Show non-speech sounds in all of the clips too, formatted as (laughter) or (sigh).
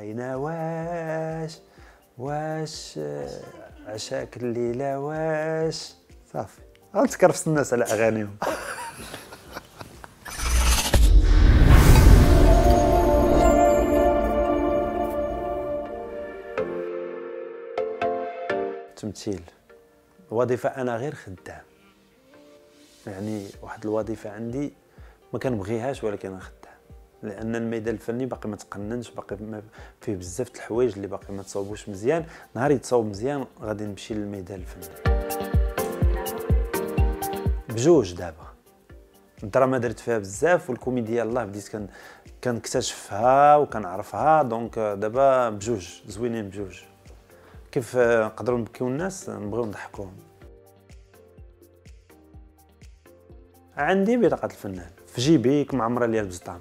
هينا واش؟ واش عشاك الليلة واش؟ صافي. غنتكرفس الناس على أغانيهم. التمثيل وظيفة أنا غير خدام. يعني واحد الوظيفة عندي ما كنبغيهاش ولكن خدام. لأن الميدان الفني باقي ما تقننش باقي فيه بزاف د الحوايج اللي باقي ما تصاوبوش مزيان. نهار يتصاوب مزيان غادي نمشي للميدان الفني. بجوج دابا. الدراما درت فيها بزاف والكوميديا الله بديت كان كنكتشفها وكنعرفها. donc دابا بجوج زوينين بجوج. كيف نقدروا نبكيو الناس؟ نبغيو نضحكوهم. عندي بطاقة الفنان. في جيبي مع عمرها ليا البزطام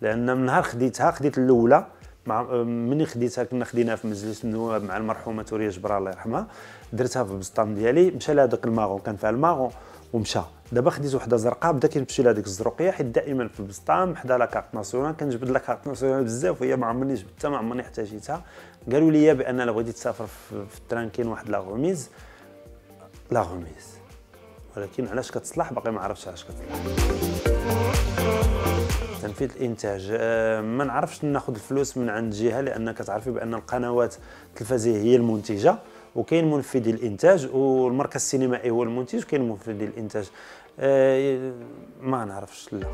لأن من نهار خديتها خديت الأولى مع مني خديتها كنا خديناها في مجلس النواب مع المرحومة توريه جبران الله يرحمها. درتها في البسطام ديالي مشى لهذاك الماغون كان فيها الماغون ومشى. دابا خديت وحدة زرقاء بدا كيمشي لهذيك الزرقيه حيت دائما في البسطام حدا la carte nationale كنجبد la carte nationale بزاف وهي ما عمرني جبدتها ما عمرني احتاجيتها قالوا لي بأن الا بغيتي تسافر في ال train كاين واحد la remise. لا غوميز. ولكن علاش كتصلح؟ باقي ما عرفتش علاش كتصلح. تنفيذ الإنتاج. آه، ما نعرفش ناخذ الفلوس من عند جهة لأن كتعرفي بأن القنوات التلفزيونية هي المنتجة وكاين منفذي الإنتاج والمركز السينمائي هو المنتج وكاين منفذي الإنتاج. آه، ما نعرفش لا.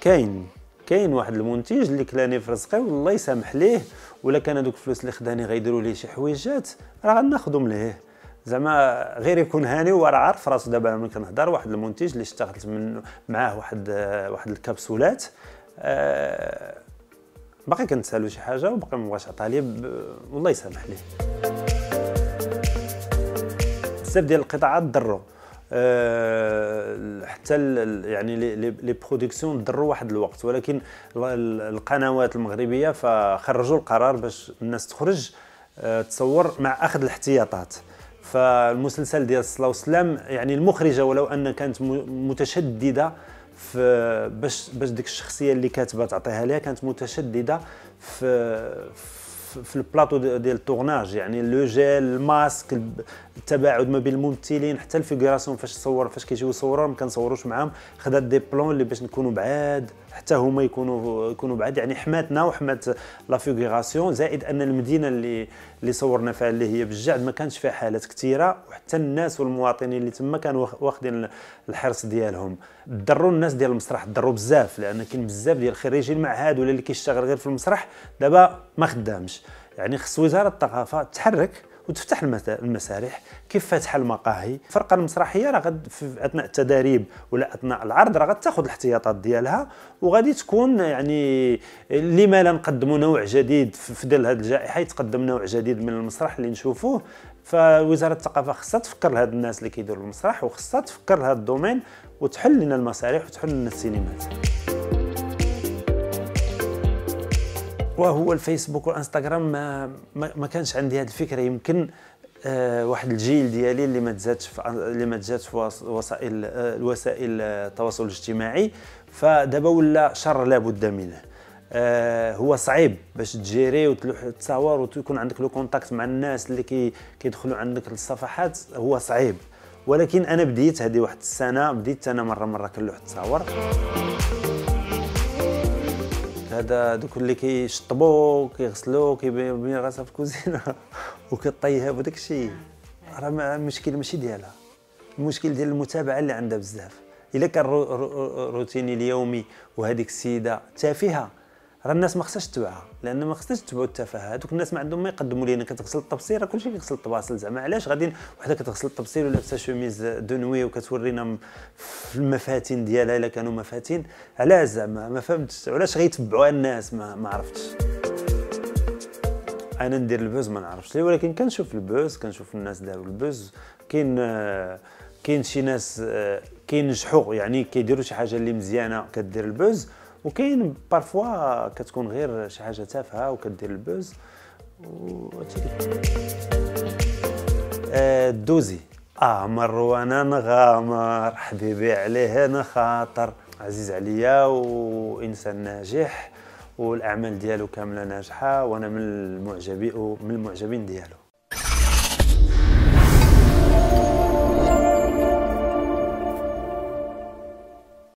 كاين كاين واحد المنتج اللي كلاني في رزقي والله يسامح ليه ولا كان هذوك الفلوس اللي خداني غيديروا ليه شي حويجات راه غناخذهم ليه. زعما غير يكون هاني وراه عارف راسو دابا ملي كنهضر واحد المنتج اللي اشتغلت من معاه واحد واحد ال capsules آه باقي كنتسالو شي حاجة وباقي ما بغاش عطاها لي والله يسامح ليه بزاف ديال القطاعات ضروا أه حتى يعني les productions ضروا واحد الوقت ولكن القنوات المغربية فخرجوا القرار باش الناس تخرج أه تصور مع أخذ الاحتياطات. فالمسلسل ديال الصلاة والسلام يعني المخرجة ولو أن كانت متشددة في باش باش ديك الشخصية اللي كاتبة تعطيها ليها كانت متشددة في في البلاطو ديال ال tournage يعني le gel ال masque التباعد ما بين الممثلين حتى ال figuration فاش تصور فاش كيجيو يصوروا ما كنصوروش معاهم. خدات دي بلون اللي باش نكونوا بعاد حتى هما يكونوا يكونوا بعاد. يعني حماتنا وحمات لا زائد أن المدينة اللي اللي صورنا فيها اللي هي بالجعد ما كانش فيها حالات كثيرة وحتى الناس والمواطنين اللي تما كانوا واخدين الحرص ديالهم. ضروا الناس ديال المسرح ضروا بزاف لأن كاين بزاف ديال خريجي المعهد ولا اللي كيشتغل غير في المسرح دابا ما خدامش. يعني خص وزارة الثقافة تحرك وتفتح المسارح كيف فاتحه المقاهي. الفرقه المسرحية راه في أثناء التدريب ولا أثناء العرض راه غتاخذ الاحتياطات ديالها وغادي تكون يعني لما لا نقدموا نوع جديد في ظل هذه الجائحة يتقدم نوع جديد من المسرح اللي نشوفوه. فوزارة الثقافة خصها تفكر لهاد الناس اللي كيديروا المسرح وخصها تفكر لهذا الدومين وتحل لنا المسارح وتحل لنا السينمات وهو الفيسبوك والإنستغرام ما, ما كانش عندي هذه الفكرة. يمكن آه واحد الجيل ديالي اللي ما تزادش اللي ما تزادش في وسائل آه الوسائل التواصل الاجتماعي. فدابا ولا شر لابد منه. آه هو صعيب باش تجيري وتلوح تصاور ويكون عندك le contact مع الناس اللي كي كيدخلوا عندك الصفحات هو صعيب. ولكن أنا بديت هذه واحد السنة بديت أنا مرة مرة كنلوح تصاور هذا دوك اللي كيشطبوا كيغسلوا كيبني راسها في الكوزينة (laughs) وكتطيب وداك الشيء. راه المشكل ماشي ديالها. المشكل ديال المتابعة اللي عندها بزاف. إلا كان روتيني اليومي وهذيك السيدة تافهة راه الناس ما خصهاش تتبعها لأن ما خصهاش تتبعوا التفاهه هذوك الناس ما عندهم ما يقدموا لينا كتغسل الطباسل كلشي كيغسل الطباسل زعما علاش غادي وحدة كتغسل الطباسل ولابسه chemise de nuit وكتورينا في المفاتن ديالها إلا كانوا مفاتن علاش زعما؟ ما فهمتش علاش غيتبعوها الناس؟ ما, ما عرفتش. أنا ندير ال buzz ما نعرفش ليه ولكن كنشوف ال buzz كنشوف الناس داروا ال buzz كاين كاين شي ناس كينجحوا يعني كيديروا شي حاجة اللي مزيانة كدير ال buzz وكاين parfois كتكون غير شي حاجة تافهة وكدير ال buzz آه دوزي. أمر وأنا نغامر حبيبي عليه أنا خاطر. عزيز عليا وإنسان ناجح والأعمال ديالو كاملة ناجحة وأنا من المعجبين من المعجبين ديالو.